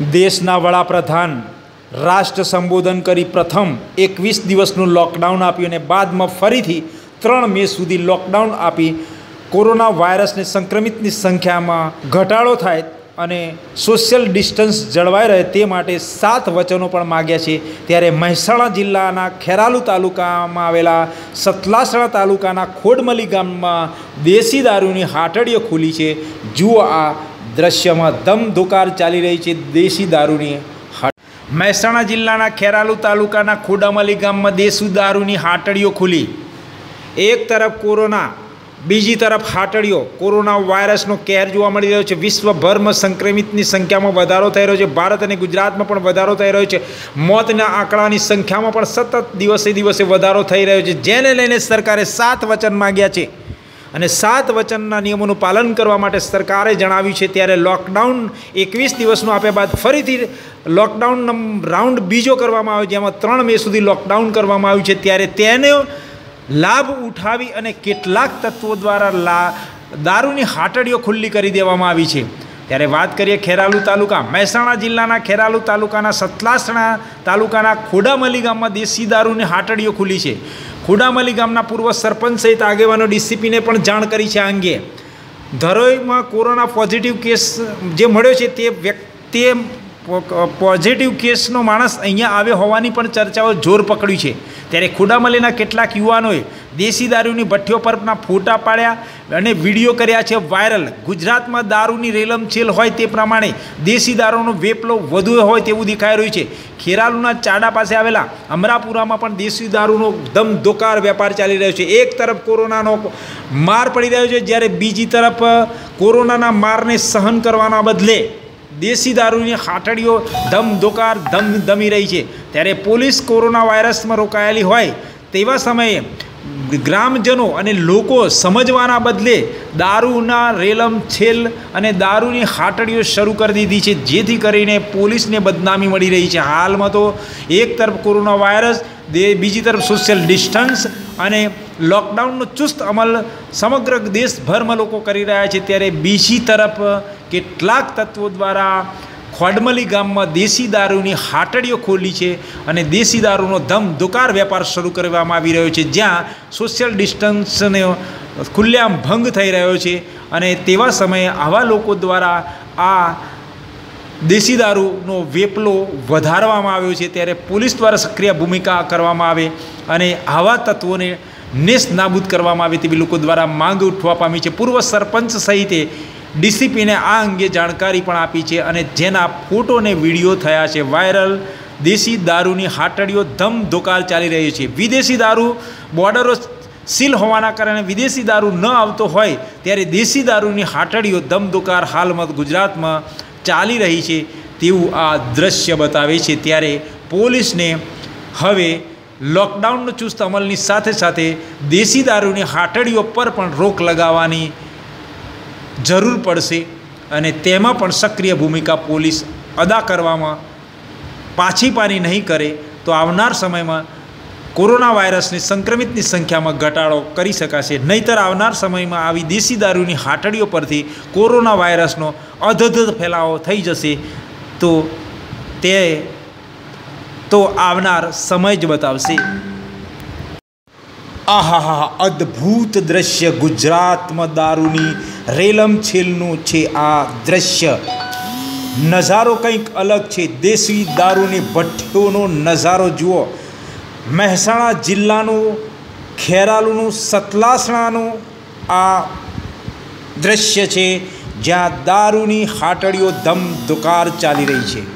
દેશના વડાપ્રધાન રાષ્ટ્ર સંબોધન કરી પ્રથમ એકવીસ દિવસનું લોકડાઉન આપ્યું અને બાદમાં ફરીથી ત્રણ મે સુધી લોકડાઉન આપી. કોરોના વાયરસને સંક્રમિતની સંખ્યામાં ઘટાડો થાય અને સોશિયલ ડિસ્ટન્સ જળવાઈ રહે તે માટે સાત વચનો પણ માગ્યા છે. ત્યારે મહેસાણા જિલ્લાના ખેરાલુ તાલુકામાં આવેલા સતલાસણા તાલુકાના ખોડમલી ગામમાં દેશી દારૂની હાટડીઓ ખુલી છે. જુઓ આ દ્રશ્યમાં ધમધુકાર ચાલી રહી છે દેશી દારૂની. મહેસાણા જિલ્લાના ખેરાલુ તાલુકાના ખોડામલી ગામમાં દેશી દારૂની હાટડીઓ ખુલી. એક તરફ કોરોના, બીજી તરફ હાટડીઓ. કોરોના વાયરસનો કેર જોવા મળી રહ્યો છે. વિશ્વભરમાં સંક્રમિતની સંખ્યામાં વધારો થઈ રહ્યો છે. ભારત અને ગુજરાતમાં પણ વધારો થઈ રહ્યો છે. મોતના આંકડાની સંખ્યામાં પણ સતત દિવસે દિવસે વધારો થઈ રહ્યો છે. જેને લઈને સરકારે સાત વચન માગ્યા છે. અને સાત વચનના નિયમોનું પાલન કરવા માટે સરકારે જણાવ્યું છે, ત્યારે લોકડાઉન એકવીસ દિવસનું આપ્યા બાદ ફરીથી લોકડાઉન રાઉન્ડ બીજો કરવામાં આવ્યો, જેમાં ત્રણ મે સુધી લોકડાઉન કરવામાં આવ્યું છે. ત્યારે તેને લાભ ઉઠાવી અને કેટલાક તત્વો દ્વારા લા, દારૂની હાટડીઓ ખુલ્લી કરી દેવામાં આવી છે. ત્યારે વાત કરીએ ખેરાલુ તાલુકા, મહેસાણા જિલ્લાના ખેરાલુ તાલુકાના સતલાસણા તાલુકાના ખોડામલી ગામમાં દેશી દારૂની હાટડીઓ ખુલી છે. ખોડામલી ગામના પૂર્વ સરપંચ સહિત આગેવાનો ડીસીપીને પણ જાણ કરી છે આ અંગે. ધરોઈમાં કોરોના પોઝિટિવ કેસ જે મળ્યો છે તે વ્યક્તિ પોઝિટિવ કેસનો માણસ અહીંયા આવ્યો હોવાની પણ ચર્ચાઓ જોર પકડ્યું છે. ત્યારે ખુડામલીના કેટલાક યુવાનોએ દેશી દારૂની ભઠ્ઠીઓ પરના ફોટા પાડ્યા અને વીડિયો કર્યા છે વાયરલ. ગુજરાતમાં દારૂની રેલમછેલ હોય તે પ્રમાણે દેશી દારૂનો વેપલો વધુ હોય તેવું દેખાઈ રહ્યું છે. ખેરાલુના ચાડા પાસે આવેલા અમરાપુરામાં પણ દેશી દારૂનો ધમધોકાર વેપાર ચાલી રહ્યો છે. એક તરફ કોરોનાનો માર પડી રહ્યો છે, જ્યારે બીજી તરફ કોરોનાના મારને સહન કરવાના બદલે દેશી દારૂની હાટડીઓ ધમધોકાર ધમ ધમી રહી છે. ત્યારે પોલીસ કોરોના વાયરસમાં રોકાયેલી હોય તેવા સમયે ગ્રામજનો અને લોકો સમજવાના બદલે દારૂના રેલમ, છેલ અને દારૂની હાટડીઓ શરૂ કરી દીધી છે. જેથી કરીને પોલીસને બદનામી મળી રહી છે. હાલમાં તો એક તરફ કોરોના વાયરસ બીજી તરફ સોશિયલ ડિસ્ટન્સ અને લોકડાઉનનો ચુસ્ત અમલ સમગ્ર દેશભરમાં લોકો કરી રહ્યા છે. ત્યારે બીજી તરફ કેટલાક તત્વો દ્વારા ખોડમલી ગામમાં દેશી દારૂની હાટડીઓ ખોલી છે અને દેશી દારૂનો ધમ દુકાર વેપાર શરૂ કરવામાં આવી રહ્યો છે, જ્યાં સોશિયલ ડિસ્ટન્સને ખુલ્લેઆમ ભંગ થઈ રહ્યો છે અને તેવા સમયે આવા લોકો દ્વારા આ દેશી દારૂનો વેપલો વધારવામાં આવ્યો છે. ત્યારે પોલીસ દ્વારા સક્રિય ભૂમિકા કરવામાં આવે અને આવા તત્વોને નેસ્ત નાબૂદ કરવામાં આવે તેવી લોકો દ્વારા માંગ ઉઠવા પામી છે. પૂર્વ સરપંચ સહિતે ડીસીપીને આ અંગે જાણકારી પણ આપી છે અને જેના ફોટો અને વીડિયો થયા છે વાયરલ. દેશી દારૂની હાટડીઓ ધમધોકાર ચાલી રહી છે. વિદેશી દારૂ બોર્ડરો સીલ હોવાના કારણે વિદેશી દારૂ ન આવતો હોય ત્યારે દેશી દારૂની હાટડીઓ ધમધોકાર હાલમાં ગુજરાતમાં ચાલી રહી છે તેવું આ દ્રશ્ય બતાવે છે. ત્યારે પોલીસને હવે લોકડાઉનનો ચુસ્ત અમલની સાથે સાથે દેશી દારૂની હાટડીઓ પર પણ રોક લગાવવાની જરૂર પડશે અને તેમાં પણ સક્રિય ભૂમિકા પોલીસ અદા કરવામાં પાછી પાની નહીં કરે, તો આવનાર સમયમાં કોરોના વાયરસની સંક્રમિતની સંખ્યામાં ઘટાડો કરી શકાશે. નહીતર આવનાર સમયમાં આવી દેશી દારૂની હાટડીઓ પરથી કોરોના વાયરસનો અધધ ફેલાવો થઈ જશે, તો તે, તો આવનાર સમય જ બતાવશે. આહાહા, અદ્ભુત દ્રશ્ય ગુજરાતમાં દારૂની રેલમ છેલનું છે આ દ્રશ્ય. નજારો કંઈક અલગ છે. દેશી દારૂની ભઠ્ઠીઓનો નજારો જુઓ. મહેસાણા જિલ્લાનું, ખેરાલુનું, સતલાસણાનું આ દ્રશ્ય છે જ્યાં દારૂની હાટડીઓ ધમધુકાર ચાલી રહી છે.